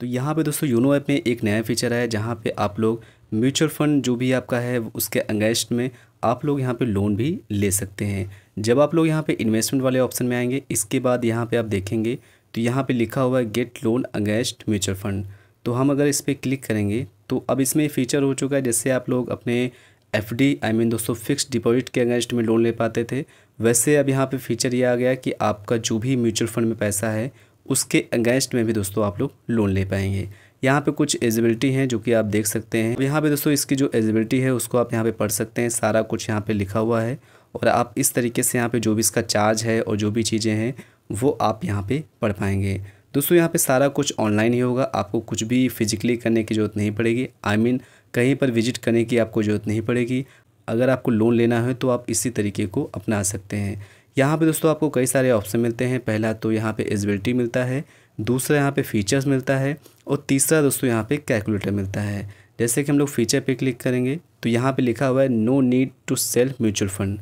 तो यहाँ पे दोस्तों यूनो ऐप में एक नया फीचर है, जहाँ पे आप लोग म्यूचुअल फंड जो भी आपका है, उसके अगेंस्ट में आप लोग यहाँ पे लोन भी ले सकते हैं। जब आप लोग यहाँ पे इन्वेस्टमेंट वाले ऑप्शन में आएँगे, इसके बाद यहाँ पे आप देखेंगे तो यहाँ पे लिखा हुआ है get loan against mutual fund तो हम अगर इस पर क्लिक करेंगे तो अब इसमें फीचर हो चुका है, जैसे आप लोग अपने एफ़ डी आई मीन दोस्तों फिक्स डिपॉजिट के अगेंस्ट में लोन ले पाते थे, वैसे अब यहाँ पे फीचर ये आ गया कि आपका जो भी म्यूचुअल फंड में पैसा है उसके अगेंस्ट में भी दोस्तों आप लोग लोन ले पाएँगे। यहाँ पे कुछ एजिबिलिटी हैं जो कि आप देख सकते हैं। यहाँ पे दोस्तों इसकी जो एजिबिलिटी है उसको आप यहाँ पे पढ़ सकते हैं। सारा कुछ यहाँ पे लिखा हुआ है और आप इस तरीके से यहाँ पे जो भी इसका चार्ज है और जो भी चीज़ें हैं वो आप यहाँ पे पढ़ पाएँगे। दोस्तों यहाँ पे सारा कुछ ऑनलाइन ही होगा। आपको कुछ भी फिजिकली करने की ज़रूरत नहीं पड़ेगी। आई I मीन mean, कहीं पर विज़िट करने की आपको ज़रूरत नहीं पड़ेगी। अगर आपको लोन लेना है तो आप इसी तरीके को अपना सकते हैं। यहाँ पे दोस्तों आपको कई सारे ऑप्शन मिलते हैं। पहला तो यहाँ पे एजिबिलिटी मिलता है, दूसरा यहाँ पे फीचर्स मिलता है और तीसरा दोस्तों यहाँ पे कैलकुलेटर मिलता है। जैसे कि हम लोग फीचर पे क्लिक करेंगे तो यहाँ पे लिखा हुआ है no need to sell mutual fund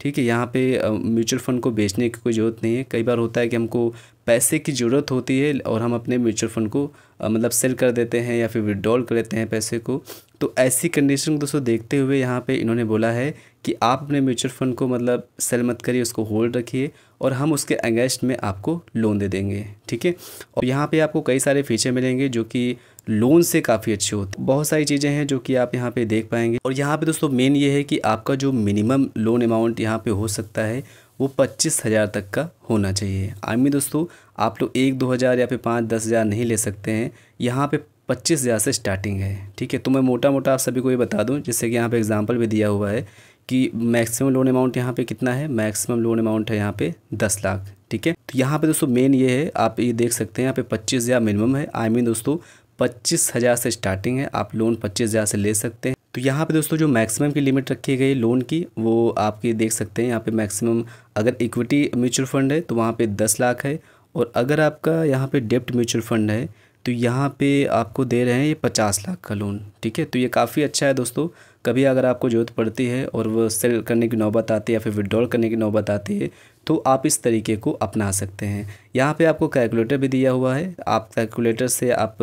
ठीक है, यहाँ पे म्यूचुअल फ़ंड को बेचने की कोई ज़रूरत नहीं है। कई बार होता है कि हमको पैसे की ज़रूरत होती है और हम अपने म्यूचुअल फ़ंड को मतलब सेल कर देते हैं या फिर विड्रॉल कर लेते हैं पैसे को। तो ऐसी कंडीशन को दोस्तों देखते हुए यहाँ पे इन्होंने बोला है कि आप अपने म्यूचुअल फ़ंड को मतलब सेल मत करिए, उसको होल्ड रखिए और हम उसके अगेंस्ट में आपको लोन दे देंगे, ठीक है? और यहाँ पे आपको कई सारे फीचर मिलेंगे जो कि लोन से काफ़ी अच्छे होते बहुत सारी चीज़ें हैं जो कि आप यहाँ पे देख पाएँगे। और यहाँ पे दोस्तों मेन ये है कि आपका जो मिनिमम लोन अमाउंट यहाँ पे हो सकता है वो पच्चीस हज़ार तक का होना चाहिए। आमी दोस्तों, आप लोग एक, दो हज़ार या फिर पाँच, दस हज़ार नहीं ले सकते हैं। यहाँ पे पच्चीस हज़ार से स्टार्टिंग है, ठीक है? तो मैं मोटा मोटा आप सभी को ये बता दूँ जिससे कि यहाँ पे एग्जांपल भी दिया हुआ है कि मैक्सिमम लोन अमाउंट यहाँ पे कितना है? मैक्सिमम लोन अमाउंट है यहाँ पे दस लाख, ठीक है? तो यहाँ पे दोस्तों मेन ये है, आप ये देख सकते हैं यहाँ पे पच्चीस हज़ार मिनिमम है। आई मीन दोस्तों, पच्चीस हज़ार से स्टार्टिंग है, आप लोन पच्चीस हज़ार से ले सकते हैं। तो यहाँ पे दोस्तों जो मैक्सिमम की लिमिट रखी गई लोन की, वो आपकी देख सकते हैं, यहाँ पे मैक्सिमम अगर इक्विटी म्यूचुअल फंड है तो वहाँ पे दस लाख है और अगर आपका यहाँ पे डेप्ट म्यूचुअल फंड है तो यहाँ पे आपको दे रहे हैं ये पचास लाख का लोन ठीक है? तो ये काफ़ी अच्छा है दोस्तों। कभी अगर आपको ज़रूरत पड़ती है और वो सेल करने की नौबत आती है या फिर विड्रॉल करने की नौबत आती है तो आप इस तरीके को अपना सकते हैं। यहाँ पे आपको कैलकुलेटर भी दिया हुआ है। आप कैलकुलेटर से आप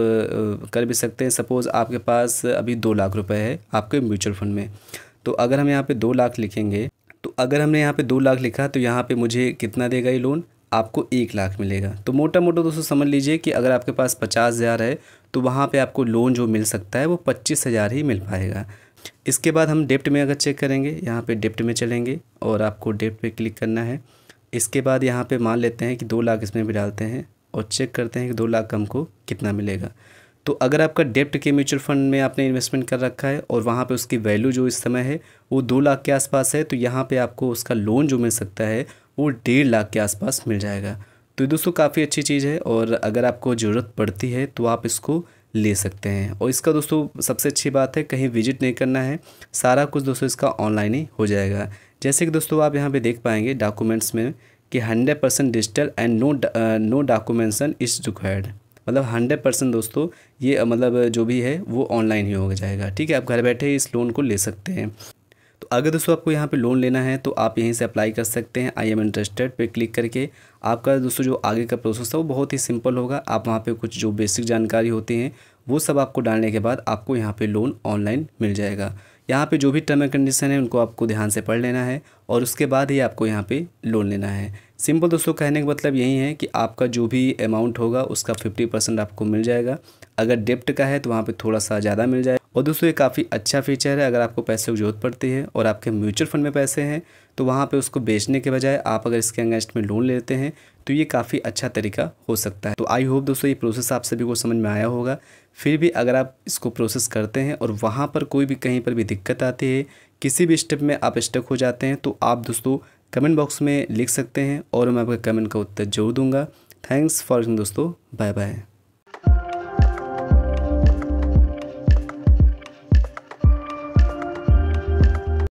कर भी सकते हैं। सपोज़ आपके पास अभी दो लाख रुपये है आपके म्यूचुअल फंड में। तो अगर हम यहाँ पर दो लाख लिखेंगे तो अगर हमने यहाँ पे दो लाख लिखा तो यहाँ पे मुझे कितना देगा ये लोन आपको एक लाख मिलेगा। तो मोटा मोटा दोस्तों समझ लीजिए कि अगर आपके पास पचास हज़ार है तो वहाँ पे आपको लोन जो मिल सकता है, वो पच्चीस हज़ार ही मिल पाएगा। इसके बाद हम डेप्ट में अगर चेक करेंगे, यहाँ पे डेप्ट में चलेंगे और आपको डेप्ट पे क्लिक करना है। इसके बाद यहाँ पे मान लेते हैं कि दो लाख इसमें भी डालते हैं और चेक करते हैं कि दो लाख हमको कितना मिलेगा। तो अगर आपका डेप्ट के म्यूचुअल फंड में आपने इन्वेस्टमेंट कर रखा है और वहाँ पे उसकी वैल्यू जो इस समय है, वो दो लाख के आसपास है तो यहाँ पे आपको उसका लोन जो मिल सकता है, वो डेढ़ लाख के आसपास मिल जाएगा। तो दोस्तों काफ़ी अच्छी चीज़ है और अगर आपको ज़रूरत पड़ती है तो आप इसको ले सकते हैं। और इसका दोस्तों सबसे अच्छी बात है, कहीं विज़िट नहीं करना है, सारा कुछ दोस्तों इसका ऑनलाइन ही हो जाएगा। जैसे कि दोस्तों आप यहाँ पे देख पाएँगे डॉक्यूमेंट्स में कि hundred percent digital and no no documentation is required. मतलब हंड्रेड परसेंट दोस्तों, ये मतलब जो भी है, वो ऑनलाइन ही हो जाएगा, ठीक है? आप घर बैठे इस लोन को ले सकते हैं। तो अगर दोस्तों आपको यहाँ पे लोन लेना है तो आप यहीं से अप्लाई कर सकते हैं आई एम इंटरेस्टेड पे क्लिक करके। आपका दोस्तों जो आगे का प्रोसेस है वो बहुत ही सिंपल होगा। आप वहाँ पे कुछ जो बेसिक जानकारी होती हैं, वो सब आपको डालने के बाद आपको यहाँ पे लोन ऑनलाइन मिल जाएगा। यहाँ पे जो भी टर्म एंड कंडीशन है, उनको आपको ध्यान से पढ़ लेना है और उसके बाद ही आपको यहाँ पे लोन लेना है। सिंपल दोस्तों, कहने का मतलब यही है कि आपका जो भी अमाउंट होगा, उसका फिफ्टी परसेंट आपको मिल जाएगा। अगर डेप्ट का है तो वहाँ पर थोड़ा सा ज़्यादा मिल जाएगा। और दोस्तों, ये काफ़ी अच्छा फीचर है, अगर आपको पैसे की ज़रूरत पड़ती है और आपके म्यूचुअल फंड में पैसे हैं तो वहाँ पे उसको बेचने के बजाय आप अगर इसके अगेंस्ट में लोन लेते हैं तो ये काफ़ी अच्छा तरीका हो सकता है। तो आई होप दोस्तों, ये प्रोसेस आप सभी को समझ में आया होगा। फिर भी अगर आप इसको प्रोसेस करते हैं और वहाँ पर कोई भी कहीं पर भी दिक्कत आती है, किसी भी स्टेप में आप स्टक हो जाते हैं तो आप दोस्तों कमेंट बॉक्स में लिख सकते हैं और मैं आपके कमेंट का उत्तर ज़रूर दूँगा। थैंक्स फॉर दोस्तों। Bye bye